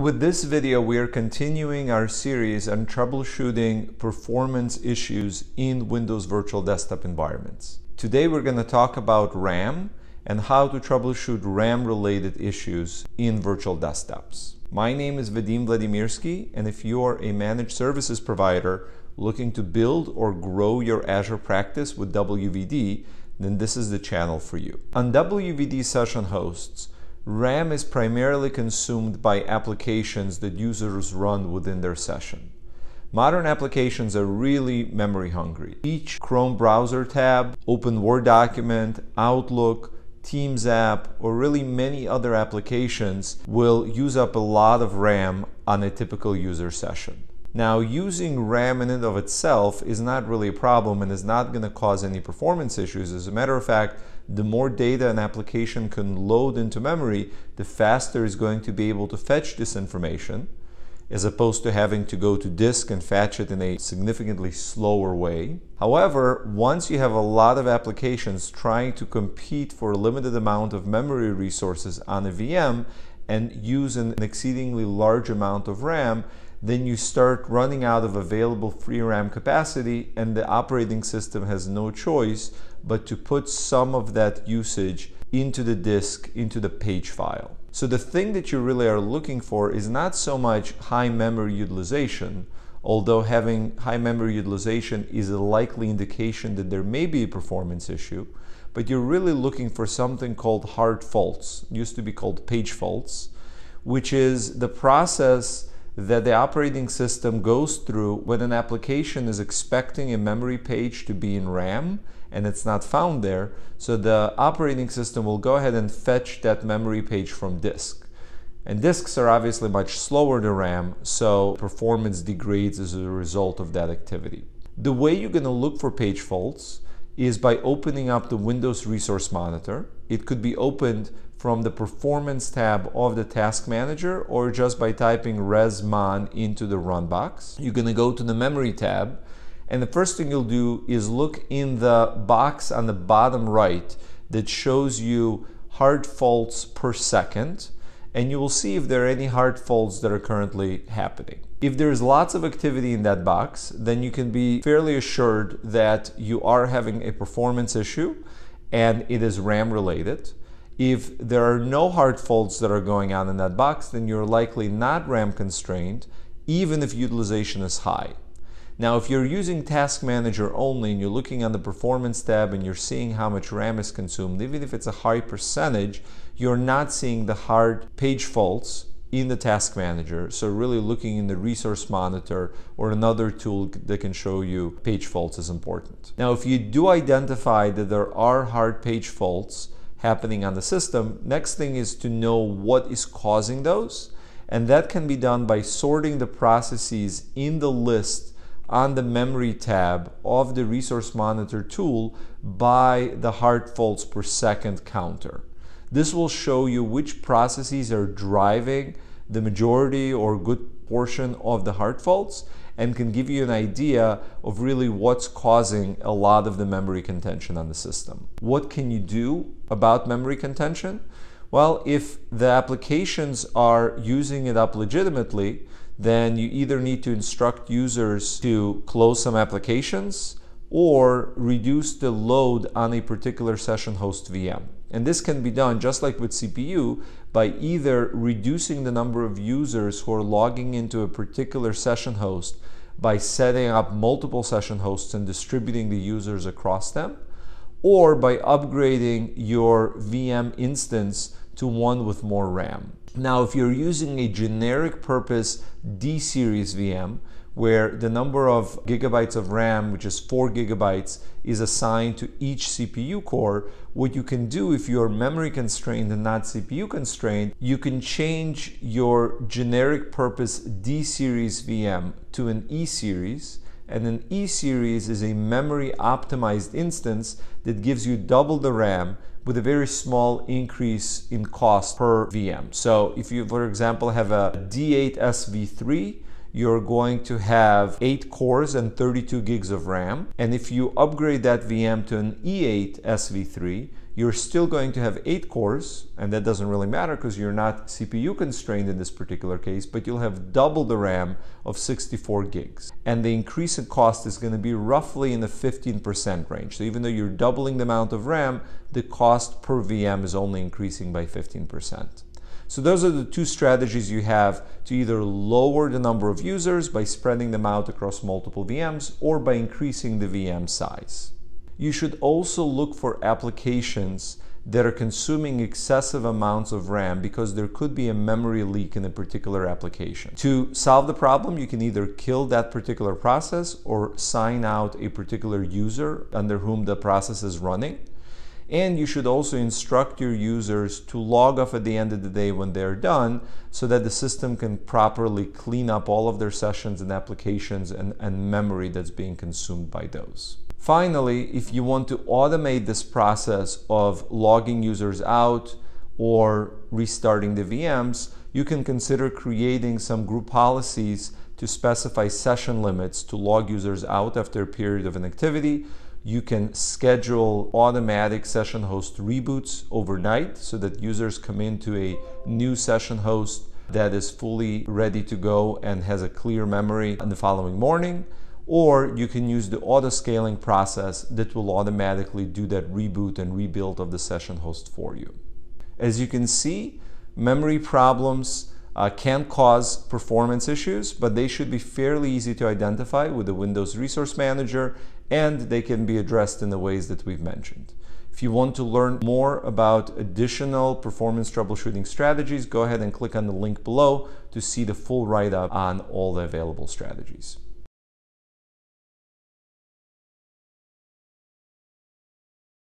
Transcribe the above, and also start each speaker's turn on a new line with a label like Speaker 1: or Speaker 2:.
Speaker 1: With this video, we are continuing our series on troubleshooting performance issues in Windows Virtual Desktop environments. Today, we're going to talk about RAM and how to troubleshoot RAM-related issues in virtual desktops. My name is Vadim Vladimirskiy, and if you are a managed services provider looking to build or grow your Azure practice with WVD, then this is the channel for you. On WVD session hosts, RAM is primarily consumed by applications that users run within their session. Modern applications are really memory hungry. Each Chrome browser tab, Open Word document, Outlook, Teams app, or really many other applications will use up a lot of RAM on a typical user session. Now, using RAM in and of itself is not really a problem and is not going to cause any performance issues. As a matter of fact, the more data an application can load into memory, the faster it's going to be able to fetch this information, as opposed to having to go to disk and fetch it in a significantly slower way. However, once you have a lot of applications trying to compete for a limited amount of memory resources on a VM and use an exceedingly large amount of RAM, then you start running out of available free RAM capacity and the operating system has no choice but to put some of that usage into the disk, into the page file. So the thing that you really are looking for is not so much high memory utilization, although having high memory utilization is a likely indication that there may be a performance issue, but you're really looking for something called hard faults, used to be called page faults, which is the process that the operating system goes through when an application is expecting a memory page to be in RAM and it's not found there. So the operating system will go ahead and fetch that memory page from disk. And disks are obviously much slower than RAM, so performance degrades as a result of that activity. The way you're going to look for page faults is by opening up the Windows Resource Monitor. It could be opened from the Performance tab of the Task Manager or just by typing resmon into the run box. You're going to go to the Memory tab and the first thing you'll do is look in the box on the bottom right that shows you hard faults per second and you will see if there are any hard faults that are currently happening. If there's lots of activity in that box, then you can be fairly assured that you are having a performance issue and it is RAM related. If there are no hard faults that are going on in that box, then you're likely not RAM constrained, even if utilization is high. Now, if you're using Task Manager only and you're looking on the Performance tab and you're seeing how much RAM is consumed, even if it's a high percentage, you're not seeing the hard page faults in the Task Manager. So really looking in the Resource Monitor or another tool that can show you page faults is important. Now, if you do identify that there are hard page faults happening on the system, next thing is to know what is causing those. And that can be done by sorting the processes in the list on the memory tab of the resource monitor tool by the hard faults per second counter. This will show you which processes are driving the majority or good portion of the hard faults and can give you an idea of really what's causing a lot of the memory contention on the system. What can you do about memory contention? Well, if the applications are using it up legitimately, then you either need to instruct users to close some applications or reduce the load on a particular session host VM. And this can be done just like with CPU by either reducing the number of users who are logging into a particular session host by setting up multiple session hosts and distributing the users across them, or by upgrading your VM instance to one with more RAM. Now, if you're using a generic purpose D series VM, where the number of gigabytes of RAM, which is four gigabytes, is assigned to each CPU core, what you can do if you're memory constrained and not CPU constrained, you can change your generic purpose D series VM to an E series. And an E series is a memory optimized instance that gives you double the RAM with a very small increase in cost per VM. So if you, for example, have a D8 SV3, you're going to have 8 cores and 32 gigs of RAM. And if you upgrade that VM to an E8 SV3, you're still going to have eight cores, and that doesn't really matter because you're not CPU constrained in this particular case, but you'll have double the RAM of 64 gigs. And the increase in cost is going to be roughly in the 15% range. So even though you're doubling the amount of RAM, the cost per VM is only increasing by 15%. So those are the two strategies you have to either lower the number of users by spreading them out across multiple VMs or by increasing the VM size you should also look for applications that are consuming excessive amounts of RAM because there could be a memory leak in a particular application. To solve the problem, you can either kill that particular process or sign out a particular user under whom the process is running. And you should also instruct your users to log off at the end of the day when they're done so that the system can properly clean up all of their sessions and applications and, and memory that's being consumed by those. Finally, if you want to automate this process of logging users out or restarting the VMs, you can consider creating some group policies to specify session limits to log users out after a period of inactivity. You can schedule automatic session host reboots overnight so that users come into a new session host that is fully ready to go and has a clear memory in the following morning or you can use the auto scaling process that will automatically do that reboot and rebuild of the session host for you. As you can see, memory problems uh, can cause performance issues, but they should be fairly easy to identify with the Windows Resource Manager and they can be addressed in the ways that we've mentioned. If you want to learn more about additional performance troubleshooting strategies, go ahead and click on the link below to see the full write-up on all the available strategies.